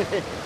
へえ。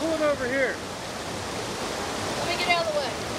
Pull it over here. Let me get out of the way.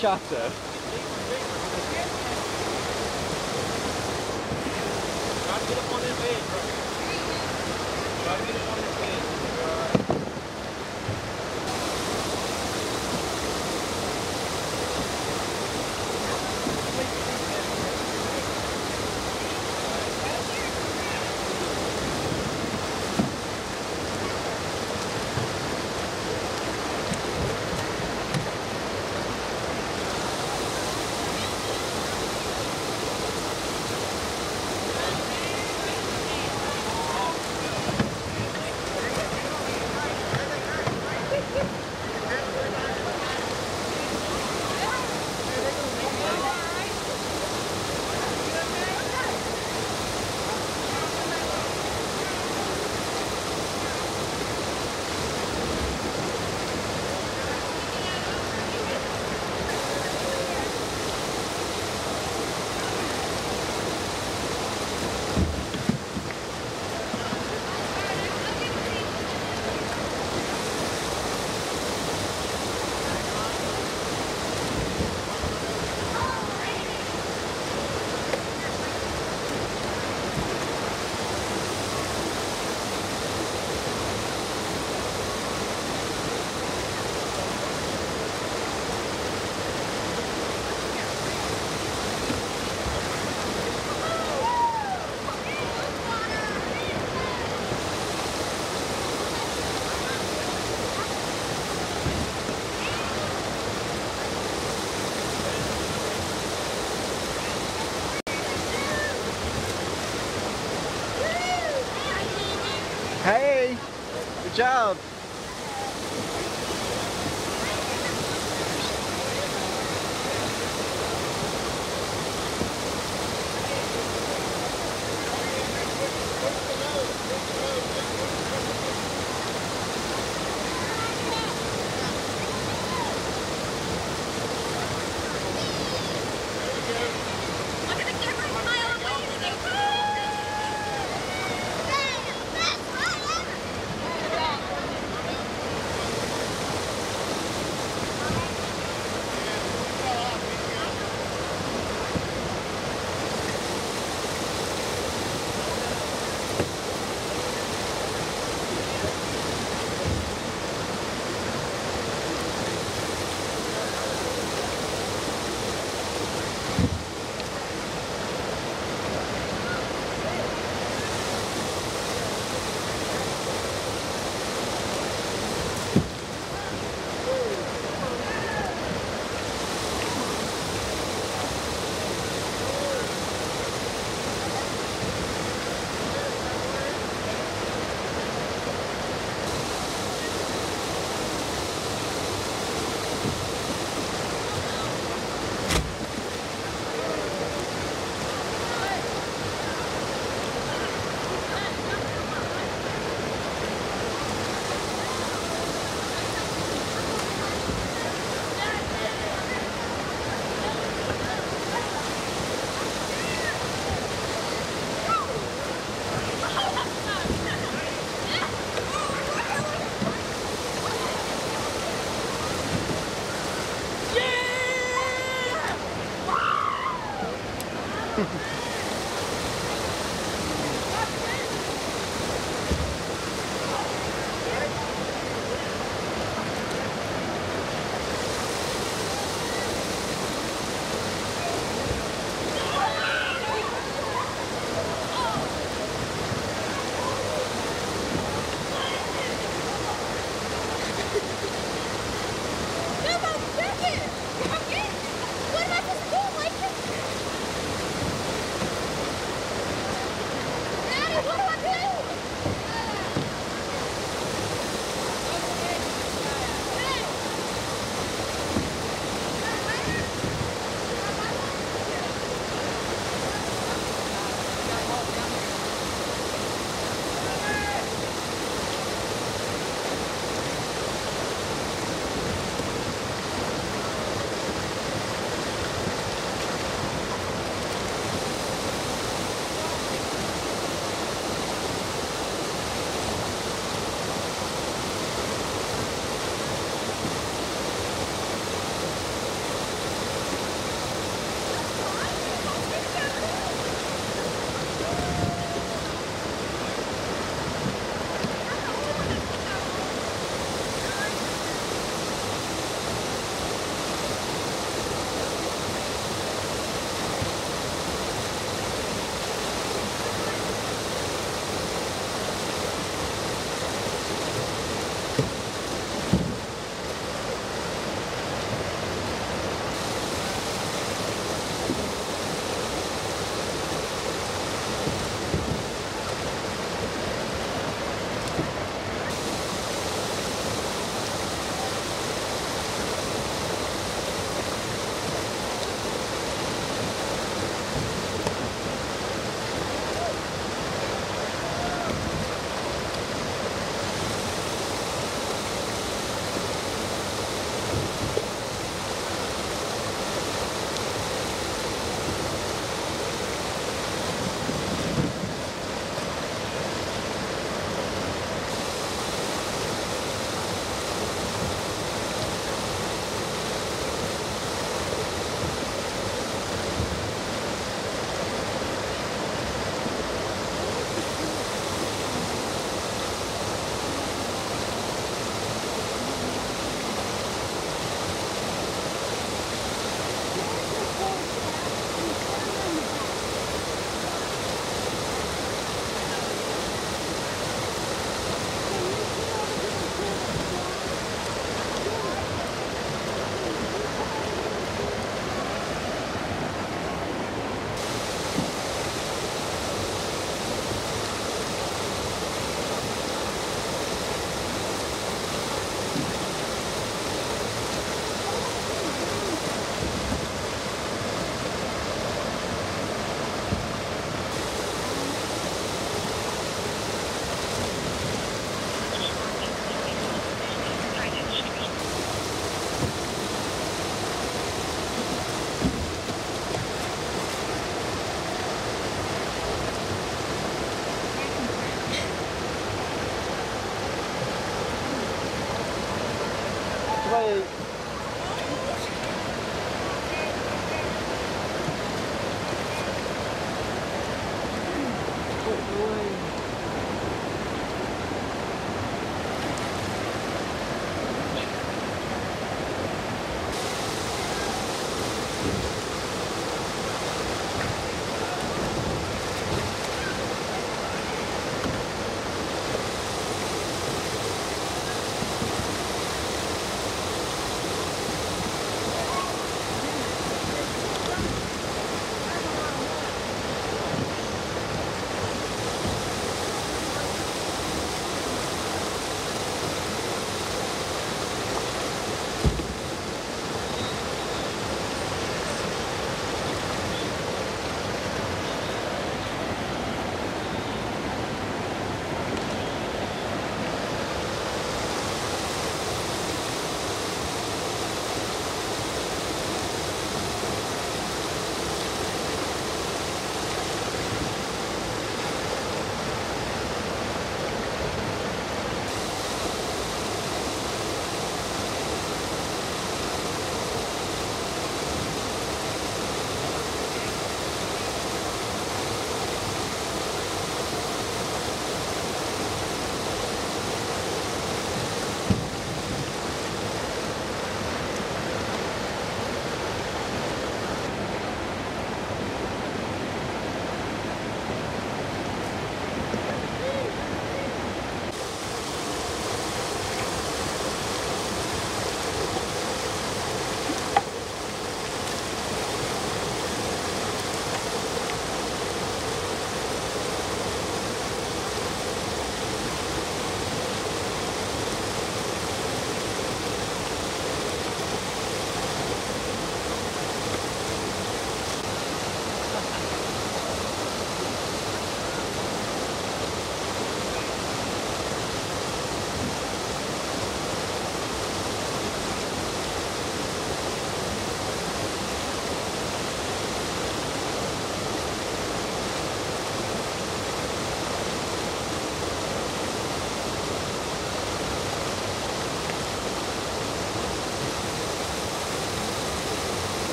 Shatter. job.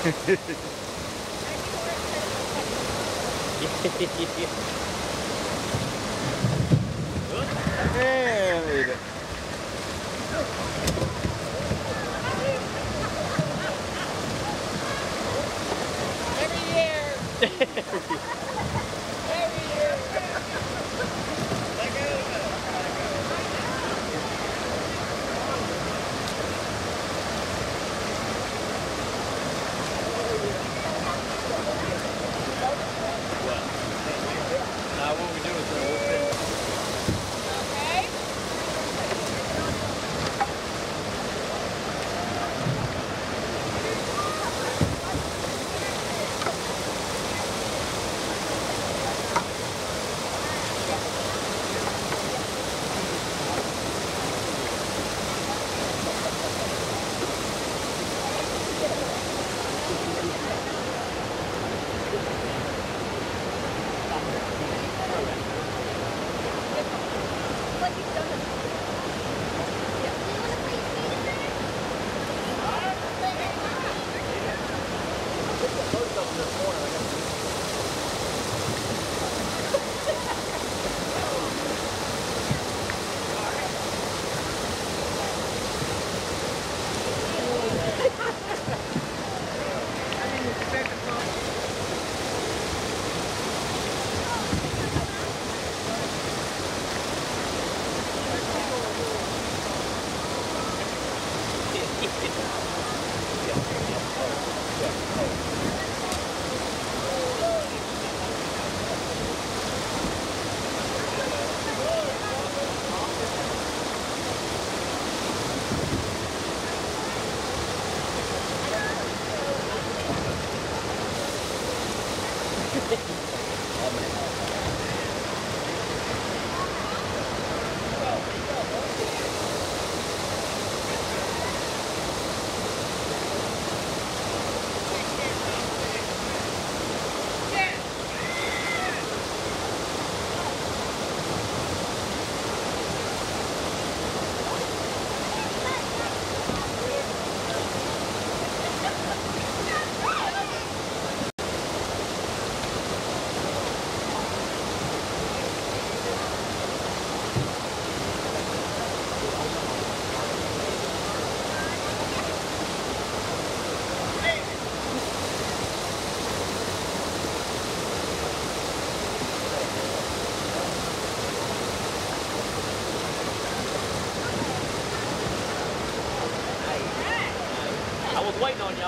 Yeah,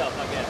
I get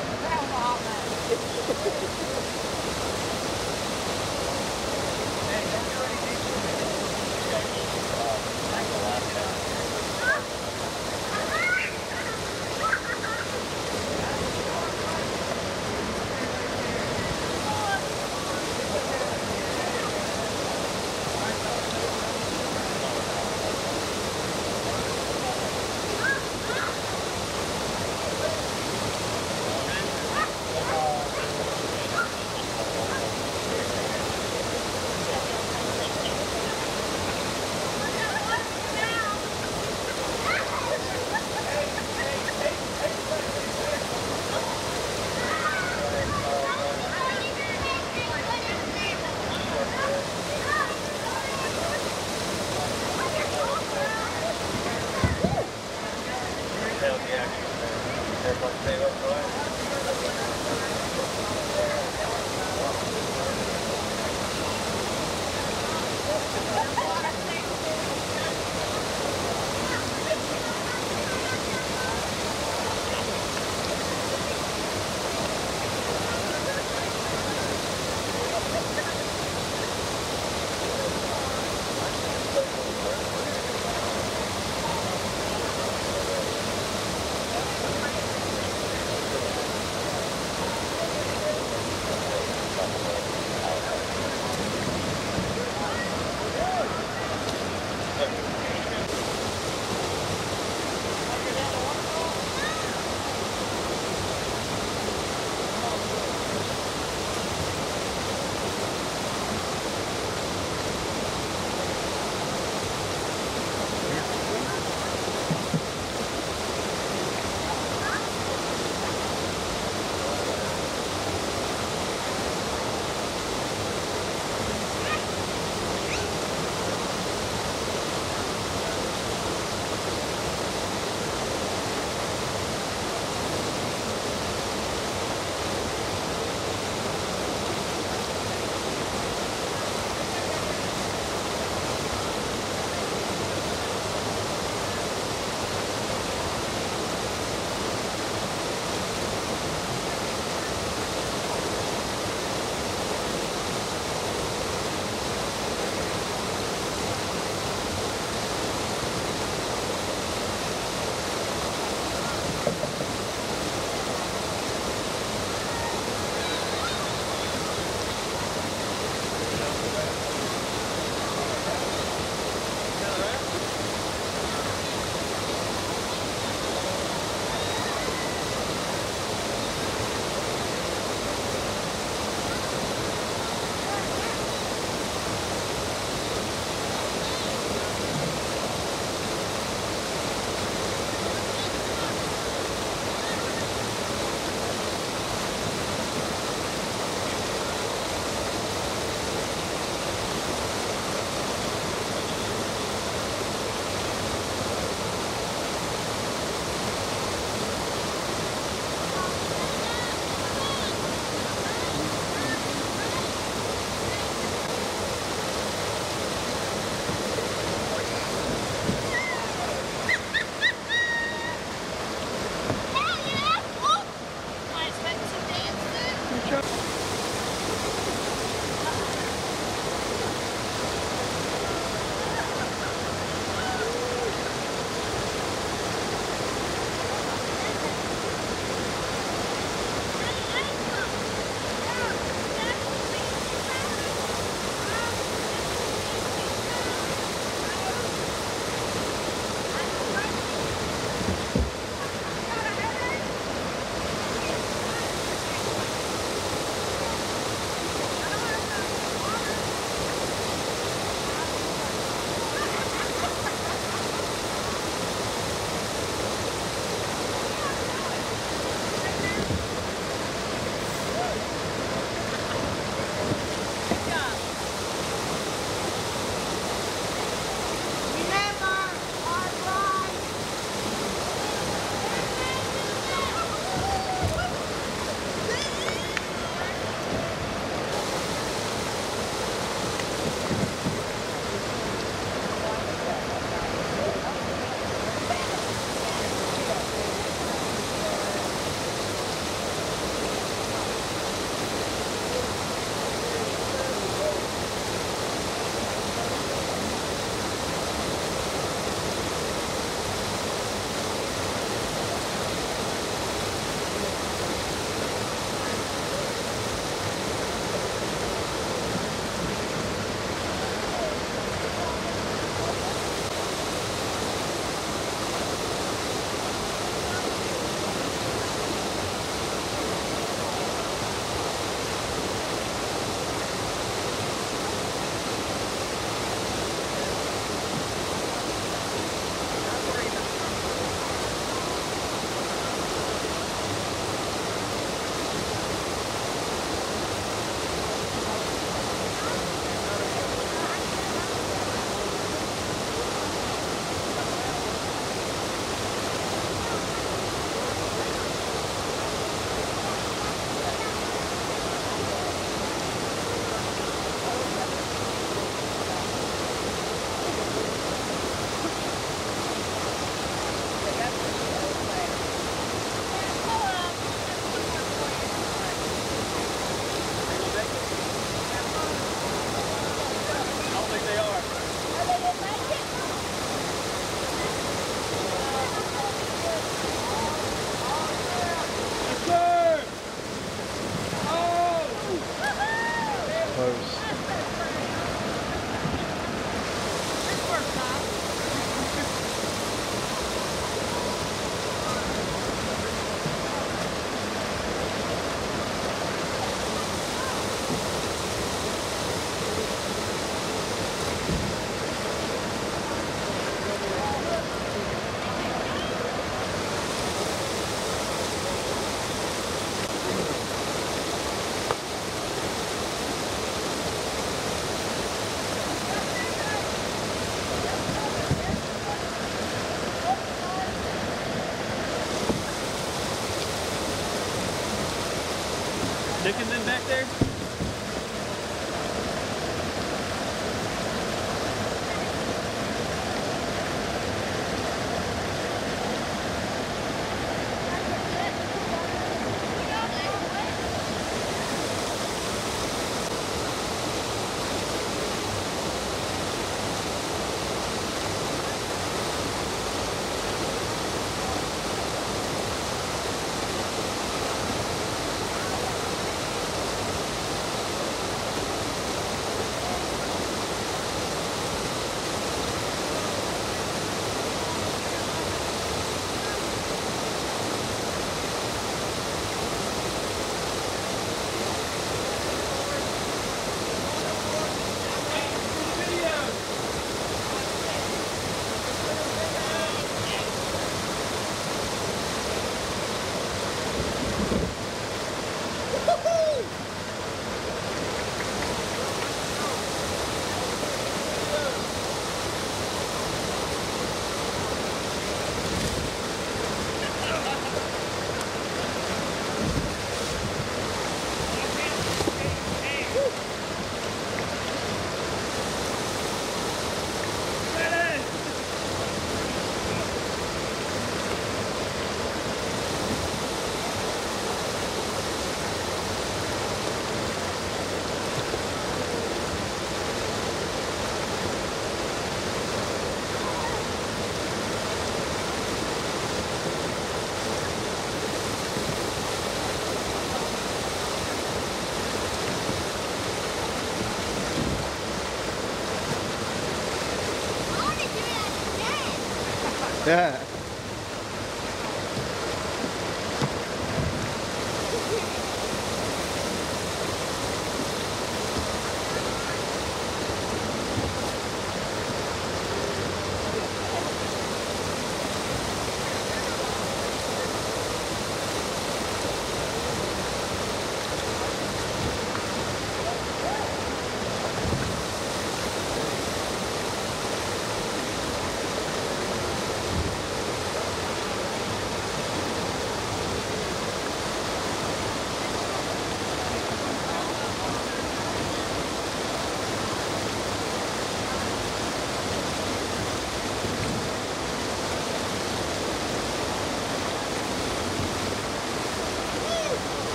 Yeah.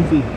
Easy.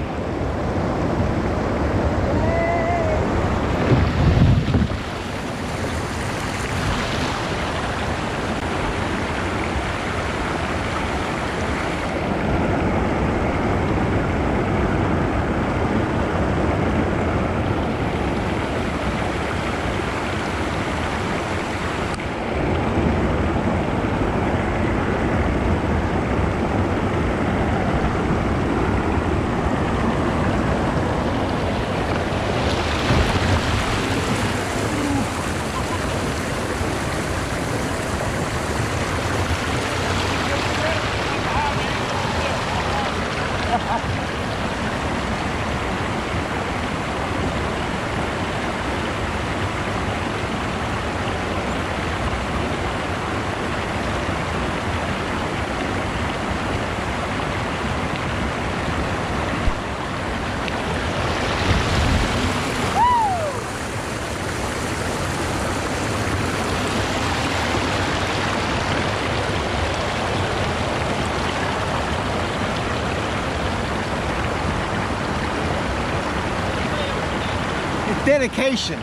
Dedication.